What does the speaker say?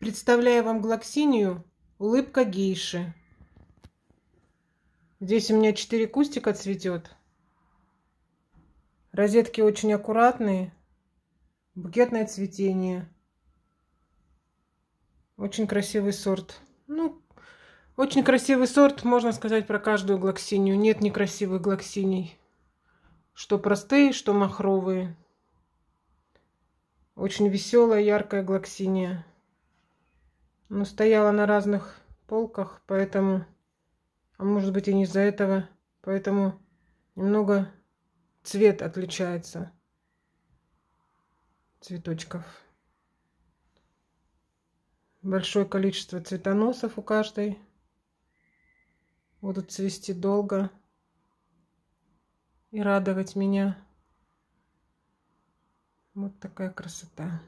Представляю вам глоксинию «Улыбка гейши». Здесь у меня четыре кустика цветет. Розетки очень аккуратные. Букетное цветение. Очень красивый сорт. Ну, очень красивый сорт, можно сказать, про каждую глоксинию. Нет некрасивых глоксиний. Что простые, что махровые. Очень веселая, яркая глоксиния. Но стояла на разных полках, поэтому... А может быть и не из-за этого. Поэтому немного цвет отличается цветочков. Большое количество цветоносов у каждой. Будут цвести долго и радовать меня. Вот такая красота.